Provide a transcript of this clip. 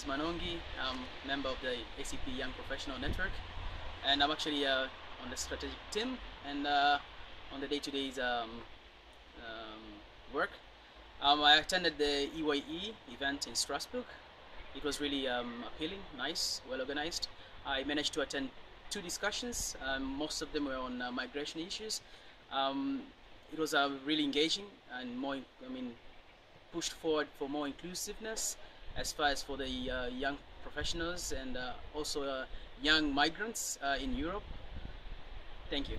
is Manongi. I'm a member of the ACP Young Professional Network, and I'm actually uh, on the strategic team and uh, on the day-to-day um, um, work. Um, I attended the EYE event in Strasbourg. It was really um, appealing, nice, well organized. I managed to attend two discussions. Most of them were on uh, migration issues. Um, it was uh, really engaging and more, I mean, pushed forward for more inclusiveness as far as for the uh, young professionals and uh, also uh, young migrants in Europe. Thank you.